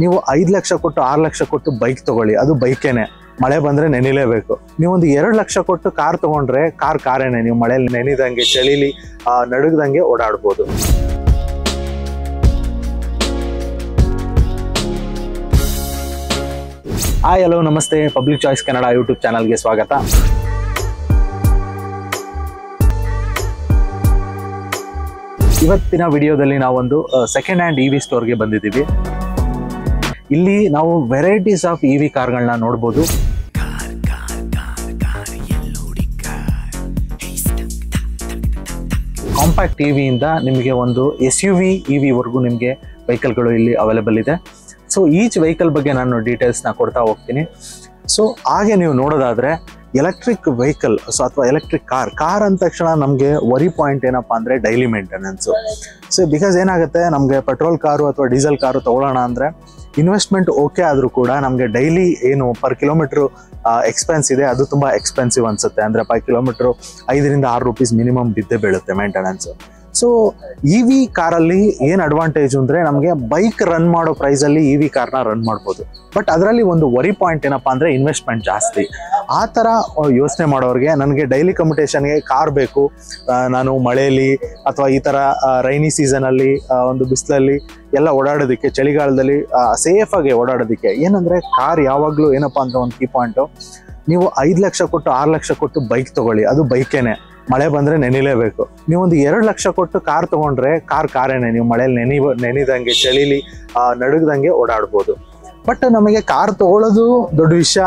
ನೀವು ಐದು ಲಕ್ಷ ಕೊಟ್ಟು ಆರು ಲಕ್ಷ ಕೊಟ್ಟು ಬೈಕ್ ತಗೊಳ್ಳಿ. ಅದು ಬೈಕೇನೆ ಮಳೆ ಬಂದ್ರೆ ನೆನಿಲೇಬೇಕು. ನೀವೊಂದು ಎರಡು ಲಕ್ಷ ಕೊಟ್ಟು ಕಾರ್ ತಗೊಂಡ್ರೆ ಕಾರ್ ಕಾರೇನೆ. ನೀವು ಮಳೆಯಲ್ಲಿ ನೆನಿದಂಗೆ, ಚಳಿಲಿ ನಡುಗ್ದಂಗೆ ಓಡಾಡ್ಬೋದು. ಆ ಹಲೋ ನಮಸ್ತೆ. ಪಬ್ಲಿಕ್ ಚಾಯ್ಸ್ ಕನ್ನಡ ಯೂಟ್ಯೂಬ್ ಚಾನಲ್ಗೆ ಸ್ವಾಗತ. ಇವತ್ತಿನ ವಿಡಿಯೋದಲ್ಲಿ ನಾವೊಂದು ಸೆಕೆಂಡ್ ಹ್ಯಾಂಡ್ ಇ ವಿ ಸ್ಟೋರ್ಗೆ ಬಂದಿದ್ದೀವಿ. ಇಲ್ಲಿ ನಾವು ವೆರೈಟೀಸ್ ಆಫ್ ಇ ವಿ ಕಾರ್ಗಳನ್ನ ನೋಡ್ಬೋದು. ಕಾಂಪ್ಯಾಕ್ಟ್ ಟಿ ವಿಯಿಂದ ನಿಮಗೆ ಒಂದು ಎಸ್ ಯು ವಿ ಇ ವಿವರೆಗೂ ನಿಮಗೆ ವೆಹಿಕಲ್ಗಳು ಇಲ್ಲಿ ಅವೈಲೇಬಲ್ ಇದೆ. ಸೊ ಈಚ್ ವೆಹಿಕಲ್ ಬಗ್ಗೆ ನಾನು ಡೀಟೇಲ್ಸ್ನ ಕೊಡ್ತಾ ಹೋಗ್ತೀನಿ. ಸೊ ಹಾಗೆ ನೀವು ನೋಡೋದಾದರೆ ಎಲೆಕ್ಟ್ರಿಕ್ ವೆಹಿಕಲ್ ಸೊ ಅಥವಾ ಎಲೆಕ್ಟ್ರಿಕ್ ಕಾರ್ ಕಾರ್ ಅಂದ ತಕ್ಷಣ ನಮಗೆ ವರಿ ಪಾಯಿಂಟ್ ಏನಪ್ಪಾ ಅಂದರೆ ಡೈಲಿ ಮೇಂಟೆನೆನ್ಸು ಸೊ ಬಿಕಾಸ್ ಏನಾಗುತ್ತೆ, ನಮಗೆ ಪೆಟ್ರೋಲ್ ಕಾರು ಅಥವಾ ಡೀಸೆಲ್ ಕಾರು ತೊಗೊಳ್ಳೋಣ ಅಂದ್ರೆ ಇನ್ವೆಸ್ಟ್ಮೆಂಟ್ ಓಕೆ ಆದರೂ ಕೂಡ ನಮಗೆ ಡೈಲಿ ಏನು ಪರ್ ಕಿಲೋಮೀಟ್ರ್ ಎಕ್ಸ್ಪೆನ್ಸ್ ಇದೆ, ಅದು ತುಂಬ ಎಕ್ಸ್ಪೆನ್ಸಿವ್ ಅನ್ಸುತ್ತೆ. ಅಂದರೆ ಪರ್ ಕಿಲೋಮೀಟ್ರ್ ಐದರಿಂದ ಆರು ರುಪೀಸ್ ಮಿನಿಮಮ್ ಬಿದ್ದೇ ಬೀಳುತ್ತೆ ಮೇಂಟೆನೆನ್ಸ್ ಸೊ ಇ ವಿ ಕಾರಲ್ಲಿ ಏನು ಅಡ್ವಾಂಟೇಜ್ ಅಂದರೆ ನಮಗೆ ಬೈಕ್ ರನ್ ಮಾಡೋ ಪ್ರೈಸಲ್ಲಿ ಇ ವಿ ಕಾರ್ನ ರನ್ ಮಾಡ್ಬೋದು. ಬಟ್ ಅದರಲ್ಲಿ ಒಂದು ವರಿ ಪಾಯಿಂಟ್ ಏನಪ್ಪ ಅಂದರೆ ಇನ್ವೆಸ್ಟ್ಮೆಂಟ್ ಜಾಸ್ತಿ. ಆ ಥರ ಯೋಚನೆ ಮಾಡೋರಿಗೆ ನನಗೆ ಡೈಲಿ ಕಮ್ಯುಟೇಷನ್ಗೆ ಕಾರ್ ಬೇಕು. ನಾನು ಮಳೆಯಲ್ಲಿ ಅಥವಾ ಈ ಥರ ರೈನಿ ಸೀಸನಲ್ಲಿ ಒಂದು ಬಿಸಿಲಲ್ಲಿ ಎಲ್ಲ ಓಡಾಡೋದಕ್ಕೆ, ಚಳಿಗಾಲದಲ್ಲಿ ಸೇಫಾಗಿ ಓಡಾಡೋದಕ್ಕೆ ಏನಂದರೆ ಕಾರ್ ಯಾವಾಗಲೂ ಏನಪ್ಪ ಅಂತ ಒಂದು ಕೀ ಪಾಯಿಂಟು ನೀವು ಐದು ಲಕ್ಷ ಕೊಟ್ಟು ಆರು ಲಕ್ಷ ಕೊಟ್ಟು ಬೈಕ್ ತಗೊಳ್ಳಿ. ಅದು ಬೈಕೇನೆ ಮಳೆ ಬಂದ್ರೆ ನೆನಿಲೇಬೇಕು. ನೀವೊಂದು ಎರಡು ಲಕ್ಷ ಕೊಟ್ಟು ಕಾರ್ ತಗೊಂಡ್ರೆ ಕಾರ್ ಕಾರೇನೆ, ನೀವು ಮಳೆಯಲ್ಲಿ ನೆನಿ ನೆನಿದಂಗೆ, ಚಳಿಲಿ ನಡುಗ್ದಂಗೆ ಓಡಾಡ್ಬೋದು. ಬಟ್ ನಮಗೆ ಕಾರ್ ತಗೊಳ್ಳೋದು ದೊಡ್ಡ ವಿಷಯ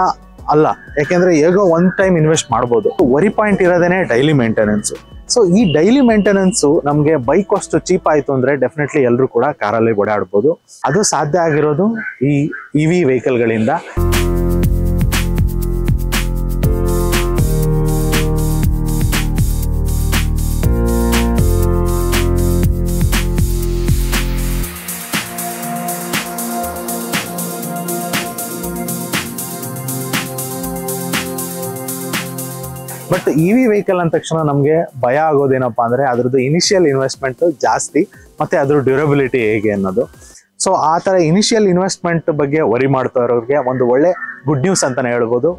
ಅಲ್ಲ. ಯಾಕೆಂದ್ರೆ ಹೇಗೋ ಒನ್ ಟೈಮ್ ಇನ್ವೆಸ್ಟ್ ಮಾಡ್ಬೋದು. ವರಿ ಪಾಯಿಂಟ್ ಇರೋದೇನೆ ಡೈಲಿ ಮೇಂಟೆನೆನ್ಸ್ ಸೊ ಈ ಡೈಲಿ ಮೇಂಟೆನೆನ್ಸು ನಮಗೆ ಬೈಕ್ ಅಷ್ಟು ಚೀಪ್ ಆಯಿತು ಅಂದ್ರೆ ಡೆಫಿನೆಟ್ಲಿ ಎಲ್ಲರೂ ಕೂಡ ಕಾರಲ್ಲಿ ಓಡಾಡ್ಬೋದು. ಅದು ಸಾಧ್ಯ ಆಗಿರೋದು ಈ ಇ ವಿ ವೆಹಿಕಲ್ಗಳಿಂದ ಬಟ್ ಇ ವಿ ವೆಹಿಕಲ್ ಅಂದ ತಕ್ಷಣ ನಮಗೆ ಭಯ ಆಗೋದೇನಪ್ಪ ಅಂದ್ರೆ ಅದ್ರದ್ದು ಇನಿಷಿಯಲ್ ಇನ್ವೆಸ್ಟ್ಮೆಂಟ್ ಜಾಸ್ತಿ, ಮತ್ತೆ ಅದ್ರ ಡ್ಯೂರಬಿಲಿಟಿ ಹೇಗೆ ಅನ್ನೋದು. ಸೊ ಆ ಥರ ಇನಿಷಿಯಲ್ ಇನ್ವೆಸ್ಟ್ಮೆಂಟ್ ಬಗ್ಗೆ ವರಿ ಮಾಡ್ತಾ ಇರೋರಿಗೆ ಒಂದು ಒಳ್ಳೆ ಗುಡ್ ನ್ಯೂಸ್ ಅಂತಲೇ ಹೇಳ್ಬೋದು.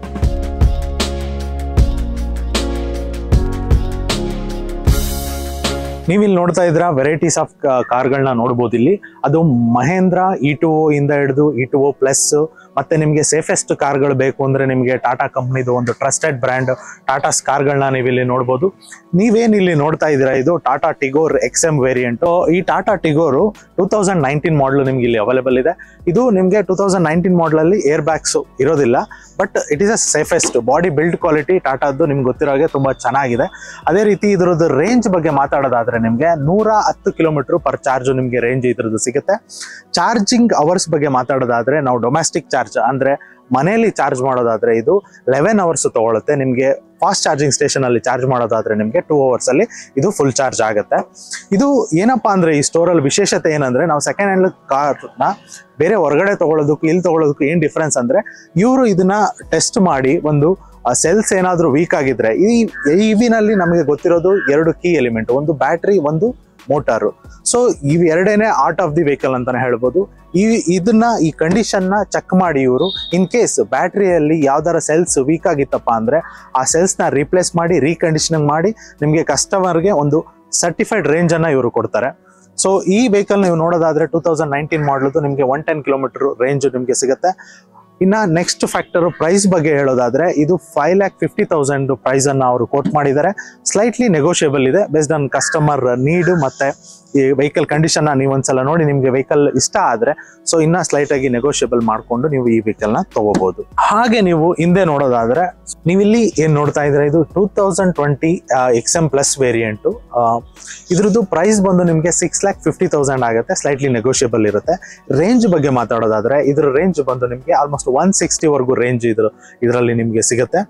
ನೀವಿಲ್ಲಿ ನೋಡ್ತಾ ಇದ್ರ ವೆರೈಟೀಸ್ ಆಫ್ ಕಾರ್ಗಳನ್ನ ನೋಡ್ಬೋದು ಇಲ್ಲಿ. ಅದು ಮಹೇಂದ್ರ ಇ ಟು ಒ ಇಂದ ಹಿಡಿದು ಇ ಟು ಒ ಪ್ಲಸ್ ಮತ್ತೆ ನಿಮಗೆ ಸೇಫೆಸ್ಟ್ ಕಾರ್ಗಳು ಬೇಕು ಅಂದ್ರೆ ನಿಮಗೆ ಟಾಟಾ ಕಂಪ್ನಿದು ಒಂದು ಟ್ರಸ್ಟೆಡ್ ಬ್ರ್ಯಾಂಡ್ ಟಾಟಾಸ್ ಕಾರ್ಗಳನ್ನ ನೀವು ಇಲ್ಲಿ ನೋಡ್ಬೋದು. ನೀವೇನು ಇಲ್ಲಿ ನೋಡ್ತಾ ಇದ್ದೀರಾ, ಇದು Tata Tigor X M variant ಈ Tata Tigor two thousand nineteen model ನಿಮ್ಗೆ ಇಲ್ಲಿ ಅವೈಲೇಬಲ್ ಇದೆ. ಇದು ನಿಮಗೆ ಟೂ ತೌಸಂಡ್ ನೈನ್ಟೀನ್ ಮಾಡಲಲ್ಲಿ ಏರ್ ಬ್ಯಾಗ್ಸ್ ಇರೋದಿಲ್ಲ but it is a safest body build quality ಟಾಟಾದ್ದು ನಿಮ್ಗೆ ಗೊತ್ತಿರೋ ಹಾಗೆ ತುಂಬಾ ಚೆನ್ನಾಗಿದೆ. ಅದೇ ರೀತಿ ಇದರದ್ದು ರೇಂಜ್ ಬಗ್ಗೆ ಮಾತಾಡೋದಾದ್ರೆ ನಿಮಗೆ ನೂರ ಹತ್ತು ಕಿಲೋಮೀಟರ್ ಪರ್ ಚಾರ್ಜ್ ನಿಮಗೆ ರೇಂಜ್ ಇದರದ್ದು ಸಿಗುತ್ತೆ. ಚಾರ್ಜಿಂಗ್ ಅವರ್ಸ್ ಬಗ್ಗೆ ಮಾತಾಡೋದಾದ್ರೆ ನಾವು ಡೊಮೆಸ್ಟಿಕ್ ಚಾರ್ಜ್ ಅಂದ್ರೆ ಮನೆಯಲ್ಲಿ ಚಾರ್ಜ್ ಮಾಡೋದಾದ್ರೆ ಇದು ಲೆವೆನ್ ಅವರ್ಸ್ ತಗೊಳುತ್ತೆ. ನಿಮಗೆ ಫಾಸ್ಟ್ ಚಾರ್ಜಿಂಗ್ ಸ್ಟೇಷನ್ ಅಲ್ಲಿ ಚಾರ್ಜ್ ಮಾಡೋದಾದ್ರೆ ನಿಮಗೆ ಟೂ ಅವರ್ಸ್ ಅಲ್ಲಿ ಇದು ಫುಲ್ ಚಾರ್ಜ್ ಆಗುತ್ತೆ. ಇದು ಏನಪ್ಪಾ ಅಂದ್ರೆ ಈ ಸ್ಟೋರಲ್ಲಿ ವಿಶೇಷತೆ ಏನಂದ್ರೆ ನಾವು ಸೆಕೆಂಡ್ ಹ್ಯಾಂಡ್ ಕಾರ್ನ ಬೇರೆ ಹೊರಗಡೆ ತಗೊಳ್ಳೋದಕ್ಕೂ ಇಲ್ಲಿ ತಗೊಳ್ಳೋದಕ್ಕೂ ಏನ್ ಡಿಫ್ರೆನ್ಸ್ ಅಂದ್ರೆ ಇವರು ಇದನ್ನ ಟೆಸ್ಟ್ ಮಾಡಿ ಒಂದು ಸೆಲ್ಸ್ ಏನಾದ್ರೂ ವೀಕ್ ಆಗಿದ್ರೆ ಈ ಇವಿನಲ್ಲಿ ನಮಗೆ ಗೊತ್ತಿರೋದು ಎರಡು ಕೀ ಎಲಿಮೆಂಟ್ ಒಂದು ಬ್ಯಾಟ್ರಿ ಒಂದು ಮೋಟಾರು. ಸೊ ಇವೆರಡೇನೆ ಆರ್ಟ್ ಆಫ್ ದಿ ವೆಹಿಕಲ್ ಅಂತಾನೆ ಹೇಳ್ಬೋದು. ಈ, ಇದನ್ನ, ಈ ಕಂಡೀಷನ್ನ ಚೆಕ್ ಮಾಡಿ ಇವರು. ಇನ್ ಕೇಸ್ ಬ್ಯಾಟ್ರಿಯಲ್ಲಿ ಯಾವ್ದಾರ ಸೆಲ್ಸ್ ವೀಕ್ ಆಗಿತ್ತಪ್ಪ ಅಂದ್ರೆ, ಆ ಸೆಲ್ಸ್ನ ರೀಪ್ಲೇಸ್ ಮಾಡಿ ರೀಕಂಡೀಷನಿಂಗ್ ಮಾಡಿ, ನಿಮಗೆ ಕಸ್ಟಮರ್ಗೆ ಒಂದು ಸರ್ಟಿಫೈಡ್ ರೇಂಜ್ ಅನ್ನ ಇವರು ಕೊಡ್ತಾರೆ. ಸೊ ಈ ವೆಹಿಕಲ್ ನೀವು ನೋಡೋದಾದ್ರೆ ಟೂ ತೌಸಂಡ್ ನೈನ್ಟೀನ್ ಮಾಡಲದು ನಿಮಗೆ ಒನ್ ಟೆನ್ ಕಿಲೋಮೀಟರ್ ರೇಂಜ್ ನಿಮಗೆ ಸಿಗುತ್ತೆ. ಇನ್ನ ನೆಕ್ಸ್ಟ್ ಫ್ಯಾಕ್ಟರ್ ಪ್ರೈಸ್ ಬಗ್ಗೆ ಹೇಳೋದಾದ್ರೆ ಇದು five lakh fifty thousand price ಅನ್ನ ಅವರು ಕೋಟ್ ಮಾಡಿದ್ದಾರೆ. ಸ್ಲೈಟ್ಲಿ ನೆಗೋಷಿಯೇಬಲ್ ಇದೆ ಬೇಸ್ಡ್ ಆನ್ ಕಸ್ಟಮರ್ ನೀಡ್ ಮತ್ತೆ ಈ ವೆಹಿಕಲ್ ಕಂಡೀಷನ್ ನೀವು ಒಂದ್ಸಲ ನೋಡಿ ನಿಮಗೆ ವೆಹಿಕಲ್ ಇಷ್ಟ ಆದ್ರೆ ಸೊ ಇನ್ನ ಸ್ಲೈಟ್ ಆಗಿ ನೆಗೋಷಿಯಬಲ್ ಮಾಡ್ಕೊಂಡು ನೀವು ಈ ವೆಹಿಕಲ್ನ ತಗೋಬಹುದು ಹಾಗೆ ನೀವು ಹಿಂದೆ ನೋಡೋದಾದ್ರೆ, ನೀವಿಲ್ಲಿ ಏನು ನೋಡ್ತಾ ಇದ್ರೆ ಇದು two thousand twenty X M plus variant ಇದ್ರದ್ದು ಪ್ರೈಸ್ ಬಂದು ನಿಮಗೆ ಸಿಕ್ಸ್ ಲ್ಯಾಕ್ ಫಿಫ್ಟಿ ತೌಸಂಡ್ ಆಗುತ್ತೆ ಸ್ಲೈಟ್ಲಿ ನೆಗೋಷಿಯಬಲ್ ಇರುತ್ತೆ. ರೇಂಜ್ ಬಗ್ಗೆ ಮಾತಾಡೋದಾದ್ರೆ, ಇದ್ರ ರೇಂಜ್ ಬಂದು ನಿಮಗೆ ಆಲ್ಮೋಸ್ಟ್ ಒನ್ ಸಿಕ್ಸ್ಟಿ ವರೆಗೂ ರೇಂಜ್ ಇದ್ರ, ಇದರಲ್ಲಿ ನಿಮಗೆ ಸಿಗುತ್ತೆ.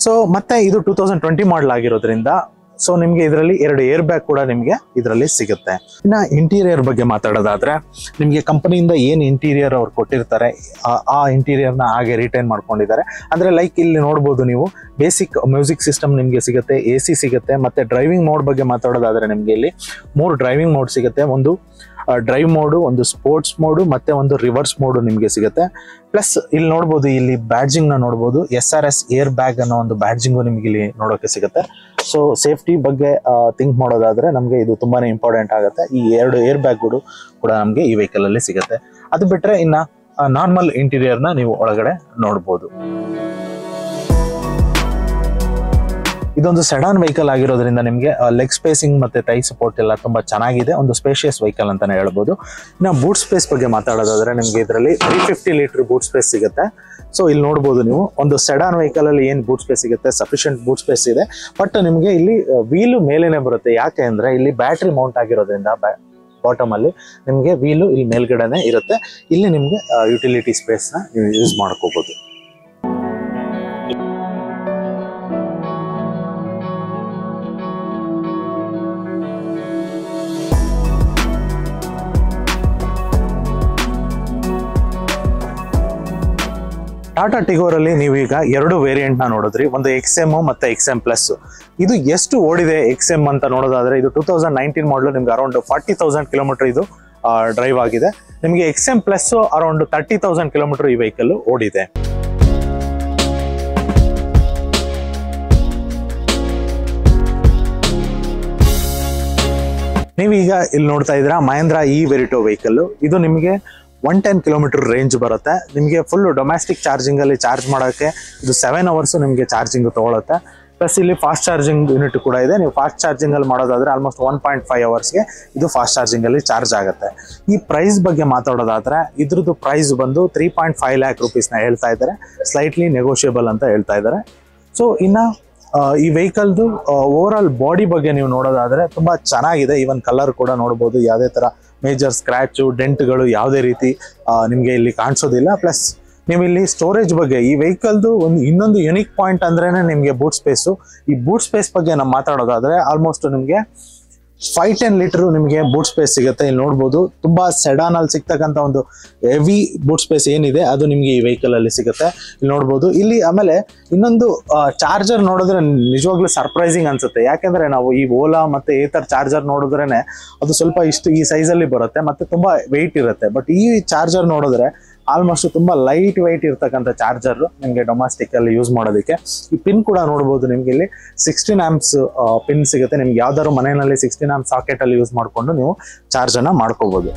ಸೊ ಮತ್ತೆ ಇದು ಟೂ ತೌಸಂಡ್ ಟ್ವೆಂಟಿ ಮಾಡಲ್ ಆಗಿರೋದ್ರಿಂದ ಸೊ ನಿಮ್ಗೆ ಇದರಲ್ಲಿ ಎರಡು ಏರ್ ಬ್ಯಾಗ್ ಕೂಡ ನಿಮ್ಗೆ ಇದರಲ್ಲಿ ಸಿಗುತ್ತೆ. ಇನ್ನ ಇಂಟೀರಿಯರ್ ಬಗ್ಗೆ ಮಾತಾಡೋದಾದ್ರೆ, ನಿಮ್ಗೆ ಕಂಪನಿಯಿಂದ ಏನ್ ಇಂಟೀರಿಯರ್ ಅವ್ರು ಕೊಟ್ಟಿರ್ತಾರೆ, ಆ- ಇಂಟೀರಿಯರ್ನ ಹಾಗೆ ರಿಟೈನ್ ಮಾಡ್ಕೊಂಡಿದ್ದಾರೆ. ಅಂದ್ರೆ ಲೈಕ್ ಇಲ್ಲಿ ನೋಡ್ಬೋದು ನೀವು ಬೇಸಿಕ್ ಮ್ಯೂಸಿಕ್ ಸಿಸ್ಟಮ್ ನಿಮ್ಗೆ ಸಿಗುತ್ತೆ ಎ ಸಿ ಸಿಗುತ್ತೆ, ಮತ್ತೆ ಡ್ರೈವಿಂಗ್ ಮೋಡ್ ಬಗ್ಗೆ ಮಾತಾಡೋದಾದ್ರೆ ನಿಮ್ಗೆ ಇಲ್ಲಿ ಮೂರು ಡ್ರೈವಿಂಗ್ ಮೋಡ್ ಸಿಗುತ್ತೆ. ಒಂದು ಡ್ರೈವ್ ಮೋಡು ಒಂದು ಸ್ಪೋರ್ಟ್ಸ್ ಮೋಡು ಮತ್ತೆ ಒಂದು ರಿವರ್ಸ್ ಮೋಡು ನಿಮಗೆ ಸಿಗುತ್ತೆ. ಪ್ಲಸ್ ಇಲ್ಲಿ ನೋಡ್ಬೋದು, ಇಲ್ಲಿ ಬ್ಯಾಡ್ಜಿಂಗ್ನ ನೋಡ್ಬೋದು S R S air bag ಅನ್ನೋ ಒಂದು ಬ್ಯಾಡ್ಜಿಂಗು ನಿಮ್ಗೆ ಇಲ್ಲಿ ನೋಡೋಕೆ ಸಿಗುತ್ತೆ. ಸೊ ಸೇಫ್ಟಿ ಬಗ್ಗೆ ಥಿಂಕ್ ಮಾಡೋದಾದ್ರೆ ನಮಗೆ ಇದು ತುಂಬಾನೇ ಇಂಪಾರ್ಟೆಂಟ್ ಆಗುತ್ತೆ. ಈ ಎರಡು ಏರ್ ಬ್ಯಾಗ್ಗಳು ಕೂಡ ನಮಗೆ ಈ ವೆಹಿಕಲ್ ಅಲ್ಲಿ ಸಿಗುತ್ತೆ. ಅದು ಬಿಟ್ರೆ ಇನ್ನ ನಾರ್ಮಲ್ ಇಂಟೀರಿಯರ್ನ ನೀವು ಒಳಗಡೆ ನೋಡ್ಬೋದು. ಇದೊಂದು ಸೆಡಾನ್ ವೆಹಿಕಲ್ ಆಗಿರೋದ್ರಿಂದ ನಿಮಗೆ ಲೆಗ್ ಸ್ಪೇಸಿಂಗ್ ಮತ್ತೆ ಟೈ ಸಪೋರ್ಟ್ ಎಲ್ಲ ತುಂಬಾ ಚೆನ್ನಾಗಿದೆ. ಒಂದು ಸ್ಪೇಷಿಯಸ್ ವೆಹಿಕಲ್ ಅಂತಾನೆ ಹೇಳ್ಬೋದು. ಇನ್ನು ಬೂಟ್ ಸ್ಪೇಸ್ ಬಗ್ಗೆ ಮಾತಾಡೋದಾದ್ರೆ ನಿಮಗೆ ಇದರಲ್ಲಿ three fifty litre boot space ಸಿಗುತ್ತೆ. ಸೊ ಇಲ್ಲಿ ನೋಡ್ಬೋದು ನೀವು, ಒಂದು ಸೆಡಾನ್ ವೆಹಿಕಲ್ ಅಲ್ಲಿ ಏನು ಬೂಟ್ ಸ್ಪೇಸ್ ಸಿಗುತ್ತೆ? ಸಫಿಷಿಯಂಟ್ ಬೂಟ್ ಸ್ಪೇಸ್ ಇದೆ. ಬಟ್ ನಿಮಗೆ ಇಲ್ಲಿ ವೀಲು ಮೇಲೇನೆ ಬರುತ್ತೆ. ಯಾಕೆ ಅಂದ್ರೆ ಇಲ್ಲಿ ಬ್ಯಾಟ್ರಿ ಮೌಂಟ್ ಆಗಿರೋದ್ರಿಂದ ಬಾಟಮ್ ಅಲ್ಲಿ ನಿಮಗೆ ವೀಲು ಇಲ್ಲಿ ಮೇಲ್ಗಡೆನೆ ಇರುತ್ತೆ. ಇಲ್ಲಿ ನಿಮಗೆ ಯುಟಿಲಿಟಿ ಸ್ಪೇಸ್ನ ನೀವು ಯೂಸ್ ಮಾಡ್ಕೋಬಹುದು ಟಾಟಾ ಟಿಗೋರಲ್ಲಿ ನೀವೀಗ ಎರಡು ವೇರಿಯಂಟ್ನ ನೋಡಿದ್ರಿ. ಒಂದು ಎಕ್ಸ್ ಎಂ ಮತ್ತೆ ಎಕ್ಸ್ ಎಂ ಪ್ಲಸ್ ಇದು ಎಷ್ಟು ಓಡಿದೆ ಎಕ್ಸ್ ಎಂ ಅಂತ ನೋಡೋದಾದ್ರೆ, ಇದು ಟೂ ತೌಸಂಡ್ ನೈನ್ಟೀನ್ ಮಾಡಲು ನಿಮ್ಗೆ ಅರೌಂಡ್ ಫಾರ್ಟಿ ತೌಸಂಡ್ ಕಿಲೋಮೀಟರ್ ಇದು ಡ್ರೈವ್ ಆಗಿದೆ. ನಿಮಗೆ X M plus around thirty thousand kilometre ಈ ವೆಹಿಕಲ್ ಓಡಿದೆ. ನೀವೀಗ ಇಲ್ಲಿ ನೋಡ್ತಾ ಇದ್ದೀರಾ ಮಹೇಂದ್ರ ಇ ವೆರಿಟೋ ವೆಹಿಕಲ್ ಇದು ನಿಮಗೆ ಒನ್ ಟೆನ್ ಕಿಲೋಮೀಟರ್ ರೇಂಜ್ ಬರುತ್ತೆ. ನಿಮಗೆ ಫುಲ್ ಡೊಮ್ಯಾಸ್ಟಿಕ್ ಚಾರ್ಜಿಂಗಲ್ಲಿ ಚಾರ್ಜ್ ಮಾಡೋಕ್ಕೆ ಇದು ಸೆವೆನ್ ಅವರ್ಸು ನಿಮಗೆ ಚಾರ್ಜಿಂಗ್ ತೊಗೊಳುತ್ತೆ. ಪ್ಲಸ್ ಇಲ್ಲಿ ಫಾಸ್ಟ್ ಚಾರ್ಜಿಂಗ್ ಯೂನಿಟ್ ಕೂಡ ಇದೆ. ನೀವು ಫಾಸ್ಟ್ ಚಾರ್ಜಿಂಗಲ್ಲಿ ಮಾಡೋದಾದರೆ ಆಲ್ಮೋಸ್ಟ್ ಒನ್ ಪಾಯಿಂಟ್ ಫೈವ್ ಅವರ್ಸ್ಗೆ ಇದು ಫಾಸ್ಟ್ ಚಾರ್ಜಿಂಗಲ್ಲಿ ಚಾರ್ಜ್ ಆಗುತ್ತೆ. ಈ ಪ್ರೈಸ್ ಬಗ್ಗೆ ಮಾತಾಡೋದಾದರೆ ಇದ್ರದ್ದು ಪ್ರೈಸ್ ಬಂದು ತ್ರೀ ಪಾಯಿಂಟ್ ಫೈವ್ ಲ್ಯಾಕ್ ರುಪೀಸ್ನ ಹೇಳ್ತಾ ಇದ್ದಾರೆ. ಸ್ಲೈಟ್ಲಿ ನೆಗೋಷಿಯೇಬಲ್ ಅಂತ ಹೇಳ್ತಾ ಇದ್ದಾರೆ. ಸೊ ಇನ್ನು ಈ ವೆಹಿಕಲ್ದು ಓವರ್ ಆಲ್ ಬಾಡಿ ಬಗ್ಗೆ ನೀವು ನೋಡೋದಾದರೆ ತುಂಬ ಚೆನ್ನಾಗಿದೆ. ಈವನ್ ಕಲರ್ ಕೂಡ ನೋಡ್ಬೋದು. ಯಾವುದೇ ತರ ಮೇಜರ್ ಸ್ಕ್ರಾಚು ಡೆಂಟ್ಗಳು ಯಾವುದೇ ರೀತಿ ನಿಮಗೆ ಇಲ್ಲಿ ಕಾಣಿಸೋದಿಲ್ಲ. ಪ್ಲಸ್ ನೀವು ಇಲ್ಲಿ ಸ್ಟೋರೇಜ್ ಬಗ್ಗೆ, ಈ ವೆಹಿಕಲ್ದು ಒಂದು ಇನ್ನೊಂದು ಯುನಿಕ್ ಪಾಯಿಂಟ್ ಅಂದ್ರೇ ನಿಮಗೆ ಬೂಟ್ ಸ್ಪೇಸು ಈ ಬೂಟ್ ಸ್ಪೇಸ್ ಬಗ್ಗೆ ನಾವು ಮಾತಾಡೋದಾದರೆ ಆಲ್ಮೋಸ್ಟ್ ನಿಮಗೆ ಫೈವ್ ಟೆನ್ ಲೀಟರ್ ನಿಮಗೆ ಬೂಟ್ ಸ್ಪೇಸ್ ಸಿಗುತ್ತೆ. ಇಲ್ಲಿ ನೋಡ್ಬೋದು, ತುಂಬಾ ಸೆಡಾನ್ ಅಲ್ಲಿ ಸಿಗ್ತಕ್ಕಂಥ ಒಂದು ಹೆವಿ ಬೂಟ್ ಸ್ಪೇಸ್ ಏನಿದೆ, ಅದು ನಿಮಗೆ ಈ ವೆಹಿಕಲ್ ಅಲ್ಲಿ ಸಿಗುತ್ತೆ. ಇಲ್ಲಿ ನೋಡ್ಬೋದು, ಇಲ್ಲಿ ಆಮೇಲೆ ಇನ್ನೊಂದು ಚಾರ್ಜರ್ ನೋಡಿದ್ರೆ ನಿಜವಾಗ್ಲೂ ಸರ್ಪ್ರೈಸಿಂಗ್ ಅನ್ಸುತ್ತೆ. ಯಾಕೆಂದ್ರೆ ನಾವು ಈ ಓಲಾ ಮತ್ತೆ ಈ ತರ ಚಾರ್ಜರ್ ನೋಡಿದ್ರೇನೆ ಅದು ಸ್ವಲ್ಪ ಇಷ್ಟು ಈ ಅಲ್ಲಿ ಬರುತ್ತೆ, ಮತ್ತೆ ತುಂಬಾ ವೆಯ್ಟ್ ಇರುತ್ತೆ. ಬಟ್ ಈ ಚಾರ್ಜರ್ ನೋಡಿದ್ರೆ ಆಲ್ಮೋಸ್ಟ್ ತುಂಬಾ ಲೈಟ್ ವೈಟ್ ಇರ್ತಕ್ಕಂಥ ಚಾರ್ಜರ್ ನಿಮಗೆ ಡೊಮಾಸ್ಟಿಕ್ ಅಲ್ಲಿ ಯೂಸ್ ಮಾಡೋದಕ್ಕೆ. ಈ ಪಿನ್ ಕೂಡ ನೋಡಬಹುದು ನಿಮ್ಗೆ ಇಲ್ಲಿ. ಸಿಕ್ಸ್ಟೀನ್ ಆಮ್ಸ್ ಪಿನ್ ಸಿಗುತ್ತೆ. ನಿಮ್ಗೆ ಯಾವ್ದಾದ್ರು ಮನೆಯಲ್ಲಿ ಸಿಕ್ಸ್ಟೀನ್ ಆಮ್ ಸಾಕೆಟ್ ಅಲ್ಲಿ ಯೂಸ್ ಮಾಡ್ಕೊಂಡು ನೀವು ಚಾರ್ಜ್ ಅನ್ನ ಮಾಡ್ಕೋಬಹುದು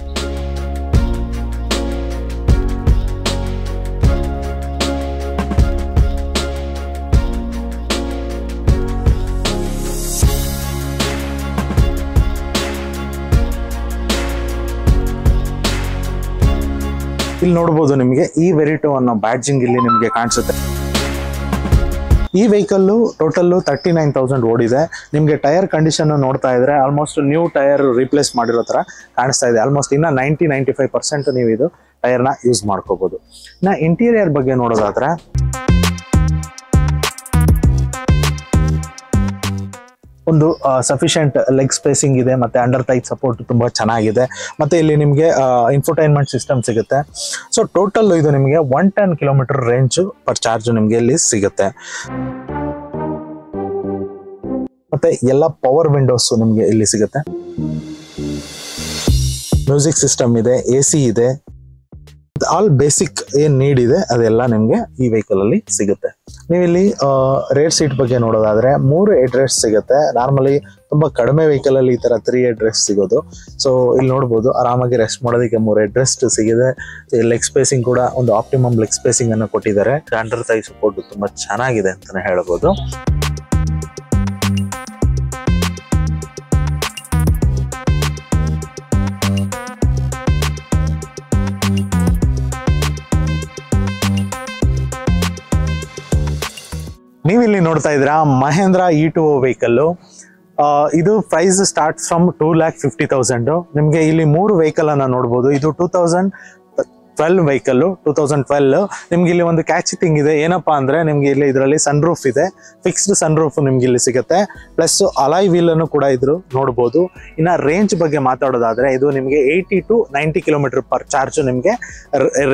ಇಲ್ಲಿ ನೋಡ್ಬೋದು ನಿಮಗೆ ಈ ವೆರಿಟೋ ಅನ್ನೋ ಬ್ಯಾಡ್ಜಿಂಗ್ ಇಲ್ಲಿ ನಿಮಗೆ ಕಾಣಿಸುತ್ತೆ. ಈ vehicle total thirty nine thousand ಓಡಿದೆ. ನಿಮಗೆ ಟೈರ್ ಕಂಡೀಷನ್ ನೋಡ್ತಾ ಇದ್ರೆ ಆಲ್ಮೋಸ್ಟ್ ನ್ಯೂ ಟೈರ್ ರಿಪ್ಲೇಸ್ ಮಾಡಿರೋ ಥರ ಕಾಣಿಸ್ತಾ ಇದೆ. ಆಲ್ಮೋಸ್ಟ್ ಇನ್ನ ನೈಂಟಿ ನೈಂಟಿ ಫೈವ್ ಪರ್ಸೆಂಟ್ ನೀವು ಇದು ಟೈರ್ನ ಯೂಸ್ ಮಾಡ್ಕೋಬಹುದು ಇನ್ನ ಇಂಟೀರಿಯರ್ ಬಗ್ಗೆ ನೋಡೋದಾದ್ರೆ ಒಂದು ಸಫಿಷಿಯಂಟ್ ಲೆಗ್ ಸ್ಪೇಸಿಂಗ್ ಇದೆ, ಮತ್ತೆ ಅಂಡರ್ ಟೈಟ್ ಸಪೋರ್ಟ್ ತುಂಬಾ ಚೆನ್ನಾಗಿದೆ, ಮತ್ತೆ ಇಲ್ಲಿ ನಿಮಗೆ ಇನ್ಫೋಟೈನ್ಮೆಂಟ್ ಸಿಸ್ಟಮ್ ಸಿಗುತ್ತೆ. ಸೊ ಟೋಟಲ್ ಇದು ನಿಮಗೆ one ten kilometre range per charge ನಿಮಗೆ ಇಲ್ಲಿ ಸಿಗುತ್ತೆ. ಮತ್ತೆ ಎಲ್ಲ ಪವರ್ ವಿಂಡೋಸ್ ನಿಮಗೆ ಇಲ್ಲಿ ಸಿಗುತ್ತೆ. ಮ್ಯೂಸಿಕ್ ಸಿಸ್ಟಮ್ ಇದೆ ಎ ಇದೆ. ಆಲ್ ಬೇಸಿಕ್ ಏನ್ ನೀಡ್ ಇದೆ, ಅದೆಲ್ಲ ನಿಮ್ಗೆ ಈ ವೆಹಿಕಲ್ ಅಲ್ಲಿ ಸಿಗುತ್ತೆ. ನೀವಿಲ್ಲಿ ರೇಟ್ ಸೀಟ್ ಬಗ್ಗೆ ನೋಡೋದಾದ್ರೆ ಮೂರು ಎಡ್ರೆಸ್ ಸಿಗುತ್ತೆ. ನಾರ್ಮಲಿ ತುಂಬಾ ಕಡಿಮೆ ವೆಹಿಕಲ್ ಅಲ್ಲಿ ಈ ತರ ತ್ರೀ ಎಡ್ರೆಸ್ ಸಿಗೋದು. ಸೊ ಇಲ್ಲಿ ನೋಡ್ಬೋದು, ಆರಾಮಾಗಿ ರೆಸ್ಟ್ ಮಾಡೋದಕ್ಕೆ ಮೂರು ಎಡ್ರೆಸ್ ಸಿಗಿದೆ. ಲೆಗ್ ಸ್ಪೇಸಿಂಗ್ ಕೂಡ ಒಂದು ಆಪ್ಟಿಮಮ್ ಲೆಗ್ ಸ್ಪೇಸಿಂಗ್ ಅನ್ನು ಕೊಟ್ಟಿದ್ದಾರೆ. ಅಂಡರ್ ತೈ ಸಪೋರ್ಟ್ ತುಂಬಾ ಚೆನ್ನಾಗಿದೆ ಅಂತಾನೆ ಹೇಳ್ಬೋದು. ನೀವಿಲ್ಲಿ ನೋಡ್ತಾ ಇದ್ದೀರಾ? ಮಹೇಂದ್ರ ಇ ಟು ವೆಹಿಕಲ್ ಇದು price start from two lakh fifty thousand ನಿಮಗೆ ಇಲ್ಲಿ ಮೂರು ವೆಹಿಕಲ್ ಅನ್ನ ನೋಡ್ಬೋದು. ಇದು two thousand twelve vehicle two thousand twelve ನಿಮ್ಗೆ ಇಲ್ಲಿ ಒಂದು ಕ್ಯಾಚ್ ಥಿಂಗ್ ಇದೆ. ಏನಪ್ಪಾ ಅಂದ್ರೆ ನಿಮ್ಗೆ ಇಲ್ಲಿ ಇದರಲ್ಲಿ ಸನ್ ರೂಫ್ ಇದೆ. ಫಿಕ್ಸ್ಡ್ ಸನ್ ರೂಫ್ ನಿಮ್ಗೆ ಇಲ್ಲಿ ಸಿಗುತ್ತೆ. ಪ್ಲಸ್ ಅಲಾಯ್ ವೀಲ್ ಅನ್ನು ಕೂಡ ಇದ್ರು ನೋಡ್ಬೋದು. ಇನ್ನ ರೇಂಜ್ ಬಗ್ಗೆ ಮಾತಾಡೋದಾದ್ರೆ ಇದು ನಿಮಗೆ eighty to ninety kilometre per charge ನಿಮಗೆ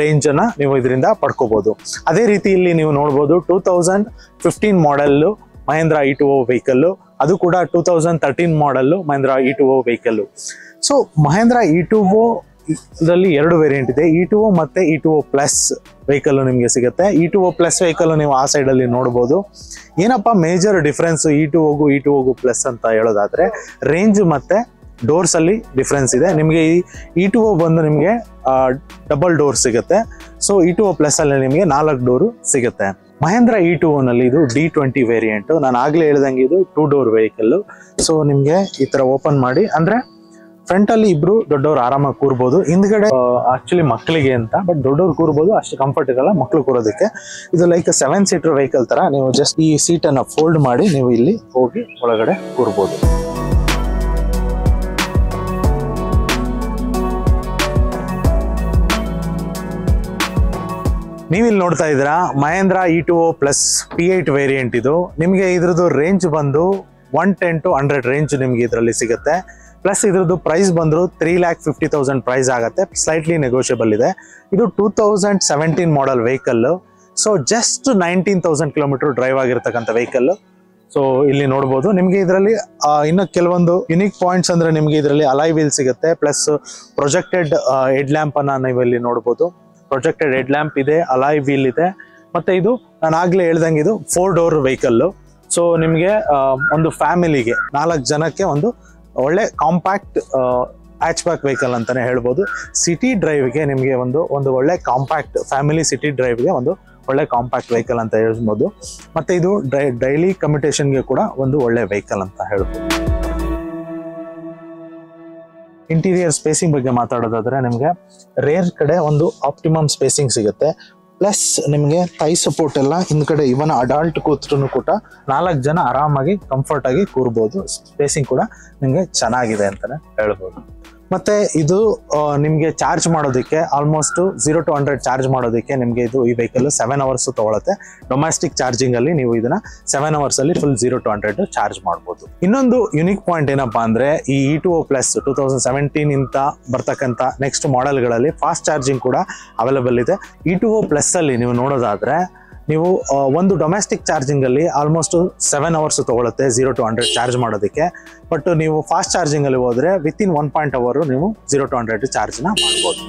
ರೇಂಜ್ ಅನ್ನ ನೀವು ಇದರಿಂದ ಪಡ್ಕೋಬಹುದು ಅದೇ ರೀತಿ ಇಲ್ಲಿ ನೀವು ನೋಡ್ಬೋದು two thousand fifteen model Mahindra E two vehicle ಅದು ಕೂಡ two thousand thirteen model Mahindra E two O vehicle so Mahindra E two O ಇದರಲ್ಲಿ ಎರಡು ವೇರಿಯಂಟ್ ಇದೆ. ಇ ಟು ಓ ಮತ್ತೆ ಇ ಟು ಪ್ಲಸ್ ವೆಹಿಕಲ್ ನಿಮಗೆ ಸಿಗುತ್ತೆ. ಇ ಟು ಪ್ಲಸ್ ವೆಹಿಕಲ್ ನೀವು ಆ ಸೈಡಲ್ಲಿ ನೋಡ್ಬೋದು. ಏನಪ್ಪ ಮೇಜರ್ ಡಿಫ್ರೆನ್ಸ್ ಇ ಟು ಹೋಗು ಇ ಟು ಹೋಗು ಪ್ಲಸ್ ಅಂತ ಹೇಳೋದಾದ್ರೆ ರೇಂಜ್ ಮತ್ತೆ ಡೋರ್ಸ್ ಅಲ್ಲಿ ಡಿಫ್ರೆನ್ಸ್ ಇದೆ. ನಿಮಗೆ ಈ ಇ ಟು ಓ ಬಂದು ನಿಮಗೆ ಡಬಲ್ ಡೋರ್ ಸಿಗುತ್ತೆ. ಸೊ ಇ ಟು ಪ್ಲಸ್ ಅಲ್ಲಿ ನಿಮಗೆ ನಾಲ್ಕು ಡೋರು ಸಿಗುತ್ತೆ. ಮಹೇಂದ್ರ ಇ ಟು ನಲ್ಲಿ ಇದು ಡಿ ಟ್ವೆಂಟಿ ವೇರಿಯಂಟ್ ನಾನು ಆಗ್ಲೇ ಹೇಳ್ದಂಗೆ ಇದು ಟೂ ಡೋರ್ ವೆಹಿಕಲ್ ಸೊ ನಿಮಗೆ ಈ ತರ ಓಪನ್ ಮಾಡಿ, ಅಂದ್ರೆ ಫ್ರಂಟ್ ಅಲ್ಲಿ ಇಬ್ರು ದೊಡ್ಡವ್ರು ಆರಾಮಾಗಿ ಕೂರ್ಬೋದು. ಹಿಂದ್ಗಡೆ ಆಕ್ಚುಲಿ ಮಕ್ಕಳಿಗೆ ಅಂತ ಬಟ್ ದೊಡ್ಡವ್ರು ಕೂರ್ಬೋದು, ಅಷ್ಟು ಕಂಫರ್ಟ್ ಇರಲ್ಲ ಮಕ್ಕಳು ಕೂರೋದಕ್ಕೆ. ಇದು ಲೈಕ್ ಸೆವೆನ್ ಸೀಟರ್ ವೆಹಿಕಲ್ ತರ, ನೀವು ಜಸ್ಟ್ ಈ ಸೀಟ್ ಅನ್ನ ಫೋಲ್ಡ್ ಮಾಡಿ ನೀವು ಇಲ್ಲಿ ಹೋಗಿ ಒಳಗಡೆ ಕೂರ್ಬೋದು. ಇಲ್ಲಿ ನೋಡ್ತಾ ಇದ್ದೀರಾ, Mahindra E two O plus P eight variant ಇದು. ನಿಮಗೆ ಇದ್ರದ್ದು ರೇಂಜ್ ಬಂದು one ten to hundred range ನಿಮಗೆ ಇದರಲ್ಲಿ ಸಿಗುತ್ತೆ. ಪ್ಲಸ್ ಇದ್ರದ್ದು ಪ್ರೈಸ್ ಬಂದ್ರು three lakh fifty thousand price ಆಗುತ್ತೆ. ಸ್ಲೈಟ್ಲಿ ನೆಗೋಷಿಯಬಲ್ ಇದೆ. ಇದು two thousand seventeen model vehicle so just nineteen thousand kilometre drive ಆಗಿರ್ತಕ್ಕಂಥ ವೆಹಿಕಲ್ ಸೊ ಇಲ್ಲಿ ನೋಡ್ಬೋದು. ನಿಮಗೆ ಇದರಲ್ಲಿ ಇನ್ನು ಕೆಲವೊಂದು ಯುನಿಕ್ ಪಾಯಿಂಟ್ಸ್ ಅಂದ್ರೆ ನಿಮಗೆ ಇದರಲ್ಲಿ ಅಲೈ ವೀಲ್ ಸಿಗುತ್ತೆ. ಪ್ಲಸ್ ಪ್ರೊಜೆಕ್ಟೆಡ್ ಹೆಡ್ ಲ್ಯಾಂಪ್ ಅನ್ನ ಇಲ್ಲಿ ನೋಡ್ಬೋದು. ಪ್ರೊಜೆಕ್ಟೆಡ್ ಹೆಡ್ ಲ್ಯಾಂಪ್ ಇದೆ ಅಲಾಯ್ ವೀಲ್ ಇದೆ. ಮತ್ತೆ ಇದು ನಾನು ಆಗ್ಲೇ ಹೇಳ್ದಂಗೆ ಇದು ಫೋರ್ ಡೋರ್ ವೆಹಿಕಲ್ ಸೊ ನಿಮಗೆ ಒಂದು ಫ್ಯಾಮಿಲಿಗೆ ನಾಲ್ಕು ಜನಕ್ಕೆ ಒಂದು ಒಳ್ಳೆ ಕಾಂಪ್ಯಾಕ್ಟ್ ಹ್ಯಾಚ್ ಬ್ಯಾಕ್ ವೆಹಿಕಲ್ ಅಂತಾನೆ ಹೇಳ್ಬೋದು. ಸಿಟಿ ಡ್ರೈವ್ಗೆ ನಿಮಗೆ ಒಂದು ಒಂದು ಒಳ್ಳೆ ಕಾಂಪ್ಯಾಕ್ಟ್ ಫ್ಯಾಮಿಲಿ ಸಿಟಿ ಡ್ರೈವ್ಗೆ ಒಂದು ಒಳ್ಳೆ ಕಾಂಪ್ಯಾಕ್ಟ್ ವೆಹಿಕಲ್ ಅಂತ ಹೇಳ್ಬೋದು. ಮತ್ತೆ ಇದು ಡ್ರೈ ಡೈಲಿ ಕಮ್ಯುಟೇಷನ್ಗೆ ಕೂಡ ಒಂದು ಒಳ್ಳೆ ವೆಹಿಕಲ್ ಅಂತ ಹೇಳ್ಬೋದು. ಇಂಟೀರಿಯರ್ ಸ್ಪೇಸಿಂಗ್ ಬಗ್ಗೆ ಮಾತಾಡೋದಾದ್ರೆ ನಿಮಗೆ ರೇರ್ ಕಡೆ ಒಂದು ಆಪ್ಟಿಮಮ್ ಸ್ಪೇಸಿಂಗ್ ಸಿಗುತ್ತೆ. ಪ್ಲಸ್ ನಿಮಗೆ ಥೈ ಸಪೋರ್ಟ್ ಎಲ್ಲ ಹಿಂದ್ಗಡೆ ಇವನ್ ಅಡಾಲ್ಟ್ ಕೂತ್ರು ಕೂಡ ನಾಲ್ಕು ಜನ ಆರಾಮಾಗಿ ಕಂಫರ್ಟ್ ಆಗಿ ಕೂರ್ಬೋದು. ಸ್ಪೇಸಿಂಗ್ ಕೂಡ ನಿಮಗೆ ಚೆನ್ನಾಗಿದೆ ಅಂತಾನೆ ಹೇಳ್ಬೋದು. ಮತ್ತೆ ಇದು ನಿಮಗೆ ಚಾರ್ಜ್ ಮಾಡೋದಕ್ಕೆ almost zero to hundred charge ಮಾಡೋದಕ್ಕೆ ನಿಮಗೆ ಇದು ಈ ವೆಹಿಕಲ್ ಸೆವೆನ್ ಅವರ್ಸ್ ತಗೊಳುತ್ತೆ. ಡೊಮೆಸ್ಟಿಕ್ ಚಾರ್ಜಿಂಗ್ ಅಲ್ಲಿ ನೀವು ಇದನ್ನ ಸೆವೆನ್ ಅವರ್ಸ್ ಅಲ್ಲಿ full zero to hundred charge ಮಾಡಬಹುದು ಇನ್ನೊಂದು ಯುನಿಕ್ ಪಾಯಿಂಟ್ ಏನಪ್ಪಾ ಅಂದ್ರೆ ಈ E two plus two thousand seventeen ಇಂತ ಬರ್ತಕ್ಕಂಥ ನೆಕ್ಸ್ಟ್ ಮಾಡೆಲ್ಗಳಲ್ಲಿ ಫಾಸ್ಟ್ ಚಾರ್ಜಿಂಗ್ ಕೂಡ ಅವೈಲೇಬಲ್ ಇದೆ. ಇ ಟು ಪ್ಲಸ್ ಅಲ್ಲಿ ನೀವು ನೋಡೋದಾದ್ರೆ ನೀವು ಒಂದು ಡೊಮೆಸ್ಟಿಕ್ ಚಾರ್ಜಿಂಗ್ ಅಲ್ಲಿ ಆಲ್ಮೋಸ್ಟ್ ಸೆವೆನ್ ಅವರ್ಸ್ ತಗೊಳುತ್ತೆ ಜೀರೋ ಟು ಹಂಡ್ರೆಡ್ ಚಾರ್ಜ್ ಮಾಡೋದಕ್ಕೆ. ಬಟ್ ನೀವು ಫಾಸ್ಟ್ ಚಾರ್ಜಿಂಗ್ ಅಲ್ಲಿ ಹೋದ್ರೆ within one point hour ನೀವು ಜೀರೋ ಟು ಹಂಡ್ರೆಡ್ ಚಾರ್ಜ್ನ ಮಾಡ್ಬೋದು.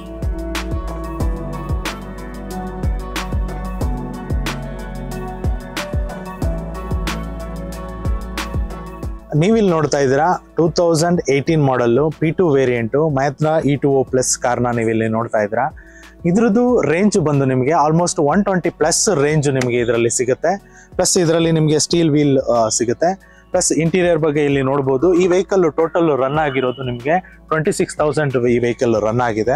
ನೀವಿಲ್ಲಿ ನೋಡ್ತಾ ಇದ್ದೀರಾ two thousand eighteen model P two variant Mahindra E two O plus ಕಾರ್ನ ನೀವಿಲ್ಲಿ ನೋಡ್ತಾ ಇದ್ದೀರಾ. ಇದ್ರದ್ದು ರೇಂಜ್ ಬಂದು ನಿಮಗೆ almost one twenty plus range ನಿಮಗೆ ಇದರಲ್ಲಿ ಸಿಗುತ್ತೆ. ಪ್ಲಸ್ ಇದರಲ್ಲಿ ನಿಮಗೆ ಸ್ಟೀಲ್ ವೀಲ್ ಸಿಗುತ್ತೆ. ಪ್ಲಸ್ ಇಂಟೀರಿಯರ್ ಬಗ್ಗೆ ಇಲ್ಲಿ ನೋಡ್ಬೋದು. ಈ ವೆಹಿಕಲ್ ಟೋಟಲ್ ರನ್ ಆಗಿರೋದು ನಿಮಗೆ ಟ್ವೆಂಟಿ ಸಿಕ್ಸ್ ತೌಸಂಡ್ ಈ ವೆಹಿಕಲ್ ರನ್ ಆಗಿದೆ.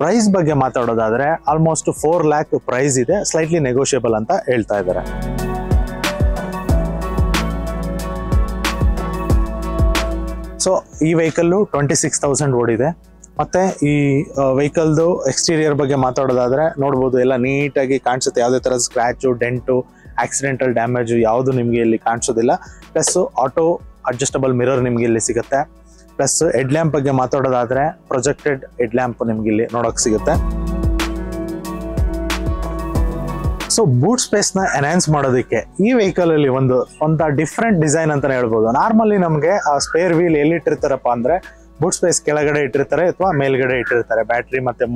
ಪ್ರೈಸ್ ಬಗ್ಗೆ ಮಾತಾಡೋದಾದ್ರೆ ಆಲ್ಮೋಸ್ಟ್ ಫೋರ್ ಲ್ಯಾಕ್ ಪ್ರೈಸ್ ಇದೆ. ಸ್ಲೈಟ್ಲಿ ನೆಗೋಷಿಯಬಲ್ ಅಂತ ಹೇಳ್ತಾ ಇದ್ದಾರೆ. ಸೊ ಈ ವೆಹಿಕಲ್ಲು ಟ್ವೆಂಟಿ ಸಿಕ್ಸ್ ತೌಸಂಡ್ ಓಡಿದೆ. ಮತ್ತೆ ಈ ವೆಹಿಕಲ್ದು ಎಕ್ಸ್ಟೀರಿಯರ್ ಬಗ್ಗೆ ಮಾತಾಡೋದಾದ್ರೆ ನೋಡ್ಬೋದು ಎಲ್ಲ ನೀಟಾಗಿ ಕಾಣಿಸುತ್ತೆ. ಯಾವುದೇ ಥರ ಸ್ಕ್ರ್ಯಾಚು ಡೆಂಟು ಆಕ್ಸಿಡೆಂಟಲ್ ಡ್ಯಾಮೇಜು ಯಾವುದು ನಿಮಗೆ ಇಲ್ಲಿ ಕಾಣಿಸೋದಿಲ್ಲ. ಪ್ಲಸ್ ಆಟೋ ಅಡ್ಜಸ್ಟಬಲ್ ಮಿರರ್ ನಿಮ್ಗೆ ಇಲ್ಲಿ ಸಿಗುತ್ತೆ. ಪ್ಲಸ್ ಹೆಡ್ ಲ್ಯಾಂಪ್ ಬಗ್ಗೆ ಮಾತಾಡೋದಾದ್ರೆ ಪ್ರೊಜೆಕ್ಟೆಡ್ ಹೆಡ್ ಲ್ಯಾಂಪ್ ನಿಮ್ಗೆ ಇಲ್ಲಿ ನೋಡೋಕೆ ಸಿಗುತ್ತೆ. ಸೊ ಬೂಟ್ ಸ್ಪೇಸ್ನ ಎನ್ಹಾನ್ಸ್ ಮಾಡೋದಕ್ಕೆ ಈ ವೆಹಿಕಲ್ ಅಲ್ಲಿ ಒಂದು ಒಂಥ ಡಿಫ್ರೆಂಟ್ ಡಿಸೈನ್ ಅಂತಲೇ ಹೇಳ್ಬೋದು. ನಾರ್ಮಲಿ ನಮಗೆ, ಆ ಸ್ಪೇರ್ ವೀಲ್ ಎಲ್ಲಿಟ್ಟಿರ್ತಾರಪ್ಪ ಅಂದ್ರೆ ಬೂಟ್ ಸ್ಪೇಸ್ ಕೆಳಗಡೆ ಇಟ್ಟಿರ್ತಾರೆ ಅಥವಾ ಮೇಲ್ಗಡೆ ಇಟ್ಟಿರ್ತಾರೆ. ಬ್ಯಾಟ್ರಿ ಮತ್ತೆ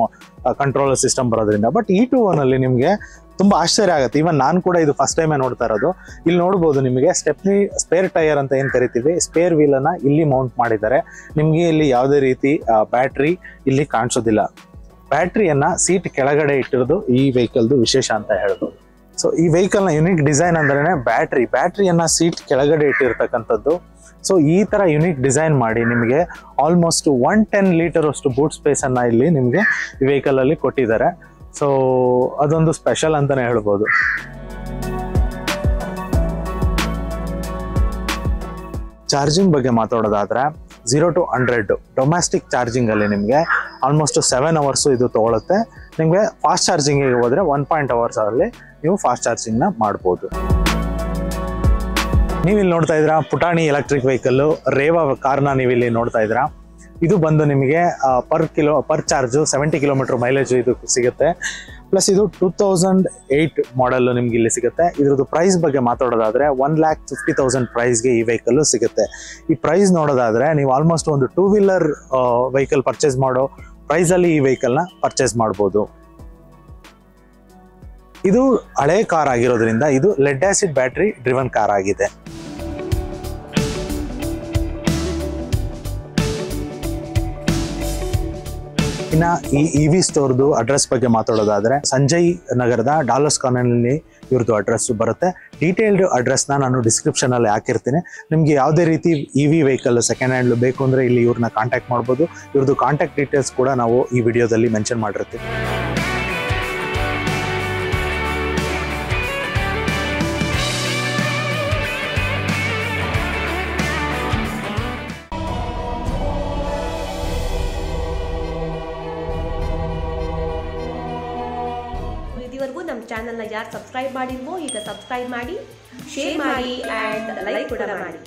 ಕಂಟ್ರೋಲರ್ ಸಿಸ್ಟಮ್ ಬರೋದ್ರಿಂದ. ಬಟ್ ಈ ಟು ಒನ್ ಅಲ್ಲಿ ನಿಮಗೆ ತುಂಬಾ ಆಶ್ಚರ್ಯ ಆಗುತ್ತೆ. ಇವನ್ ನಾನು ಕೂಡ ಇದು ಫಸ್ಟ್ ಟೈಮೇ ನೋಡ್ತಾ ಇರೋದು. ಇಲ್ಲಿ ನೋಡ್ಬೋದು ನಿಮಗೆ ಸ್ಟೆಪ್ನಿ ಸ್ಪೇರ್ ಟೈರ್ ಅಂತ ಏನು ಕರಿತೀವಿ? ಸ್ಪೇರ್ ವೀಲ್ ಅನ್ನ ಇಲ್ಲಿ ಮೌಂಟ್ ಮಾಡಿದ್ದಾರೆ. ನಿಮಗೆ ಇಲ್ಲಿ ಯಾವುದೇ ರೀತಿ ಬ್ಯಾಟ್ರಿ ಇಲ್ಲಿ ಕಾಣಿಸೋದಿಲ್ಲ. ಬ್ಯಾಟ್ರಿಯನ್ನ ಸೀಟ್ ಕೆಳಗಡೆ ಇಟ್ಟಿರೋದು ಈ ವೆಹಿಕಲ್ದು ವಿಶೇಷ ಅಂತ ಹೇಳ್ಬೋದು. ಸೊ ಈ ವೆಹಿಕಲ್ನ ಯುನಿಕ್ ಡಿಸೈನ್ ಅಂದ್ರೆ ಬ್ಯಾಟ್ರಿ ಬ್ಯಾಟ್ರಿಯನ್ನ ಸೀಟ್ ಕೆಳಗಡೆ ಇಟ್ಟಿರ್ತಕ್ಕಂಥದ್ದು ಸೊ ಈ ತರ ಯುನಿಕ್ ಡಿಸೈನ್ ಮಾಡಿ ನಿಮಗೆ ಆಲ್ಮೋಸ್ಟ್ ಒನ್ ಟೆನ್ ಲೀಟರ್ ಅಷ್ಟು ಬೂಟ್ ಸ್ಪೇಸ್ ಅನ್ನ ಇಲ್ಲಿ ನಿಮಗೆ ವೆಹಿಕಲ್ ಅಲ್ಲಿ ಕೊಟ್ಟಿದ್ದಾರೆ. ಸೊ ಅದೊಂದು ಸ್ಪೆಷಲ್ ಅಂತಾನೆ ಹೇಳ್ಬೋದು. ಚಾರ್ಜಿಂಗ್ ಬಗ್ಗೆ ಮಾತಾಡೋದಾದ್ರೆ zero to hundred domestic charging ಅಲ್ಲಿ ನಿಮಗೆ ಆಲ್ಮೋಸ್ಟ್ ಸೆವೆನ್ ಅವರ್ಸ್ ಇದು ತಗೊಳುತ್ತೆ. ನಿಮಗೆ ಫಾಸ್ಟ್ ಚಾರ್ಜಿಂಗ್ ಹೋದ್ರೆ ಒನ್ ಪಾಯಿಂಟ್ ಅವರ್ಸ್ ಅಲ್ಲಿ ನೀವು ಫಾಸ್ಟ್ ಚಾರ್ಜಿಂಗ್ನ ಮಾಡ್ಬೋದು. ನೀವು ಇಲ್ಲಿ ನೋಡ್ತಾ ಇದ್ದೀರಾ ಪುಟಾಣಿ ಎಲೆಕ್ಟ್ರಿಕ್ ವೆಹಿಕಲ್ ರೇವಾ ಕಾರ್ನ ನೀವು ಇಲ್ಲಿ ನೋಡ್ತಾ ಇದ್ದೀರಾ. ಇದು ಬಂದು ನಿಮಗೆ per kilo per charge seventy kilometre mileage ಇದು ಸಿಗುತ್ತೆ. ಪ್ಲಸ್ ಇದು ಟೂ ತೌಸಂಡ್ ಏಯ್ಟ್ ಮಾಡೆಲ್ ನಿಮ್ಗೆ ಇಲ್ಲಿ ಸಿಗುತ್ತೆ. ಇದ್ರದ್ದು ಪ್ರೈಸ್ ಬಗ್ಗೆ ಮಾತಾಡೋದಾದ್ರೆ ಒನ್ ಲ್ಯಾಕ್ ಫಿಫ್ಟಿ ತೌಸಂಡ್ ಪ್ರೈಸ್ಗೆ ಈ ವೆಹಿಕಲ್ ಸಿಗುತ್ತೆ. ಈ ಪ್ರೈಸ್ ನೋಡೋದಾದ್ರೆ ನೀವು ಆಲ್ಮೋಸ್ಟ್ ಒಂದು ಟೂ ವೀಲರ್ ವೆಹಿಕಲ್ ಪರ್ಚೇಸ್ ಮಾಡೋ ಪ್ರೈಸಲ್ಲಿ ಈ ವೆಹಿಕಲ್ನ ಪರ್ಚೇಸ್ ಮಾಡ್ಬೋದು. ಇದು ಹಳೆ ಕಾರ್ ಆಗಿರೋದ್ರಿಂದ ಇದು lead acid battery driven car ಆಗಿದೆ. ಇನ್ನ ಈ ಇ ವಿ ಸ್ಟೋರ್ದು ಅಡ್ರೆಸ್ ಬಗ್ಗೆ ಮಾತಾಡೋದಾದ್ರೆ ಸಂಜಯ್ ನಗರದ ಡಾಲರ್ಸ್ ಕಾನಲ್ಲಿ ಇವ್ರದ್ದು ಅಡ್ರೆಸ್ ಬರುತ್ತೆ. ಡೀಟೇಲ್ಡ್ ಅಡ್ರೆಸ್ನ ನಾನು ಡಿಸ್ಕ್ರಿಪ್ಷನ್ ಅಲ್ಲಿ ಹಾಕಿರ್ತೀನಿ. ನಿಮ್ಗೆ ಯಾವುದೇ ರೀತಿ E V vehicle second hand ಬೇಕು ಅಂದ್ರೆ ಇಲ್ಲಿ ಇವ್ರನ್ನ ಕಾಂಟ್ಯಾಕ್ಟ್ ಮಾಡ್ಬೋದು. ಇವ್ರದ್ದು ಕಾಂಟ್ಯಾಕ್ಟ್ ಡೀಟೇಲ್ಸ್ ಕೂಡ ನಾವು ಈ ವಿಡಿಯೋದಲ್ಲಿ ಮೆನ್ಷನ್ ಮಾಡಿರ್ತೀವಿ. ಚಾನಲ್ನ ಯಾರು ಸಬ್ಸ್ಕ್ರೈಬ್ ಮಾಡಿಲ್ವೋ ಈಗ ಸಬ್ಸ್ಕ್ರೈಬ್ ಮಾಡಿ ಶೇರ್ ಮಾಡಿ ಆ್ಯಂಡ್ ಲೈಕ್ ಕೂಡ ಮಾಡಿ.